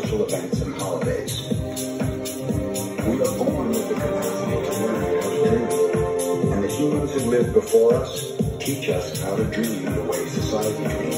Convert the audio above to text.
social events and holidays. We are born with the capacity to learn and dream, and the humans who lived before us teach us how to dream the way society dreams.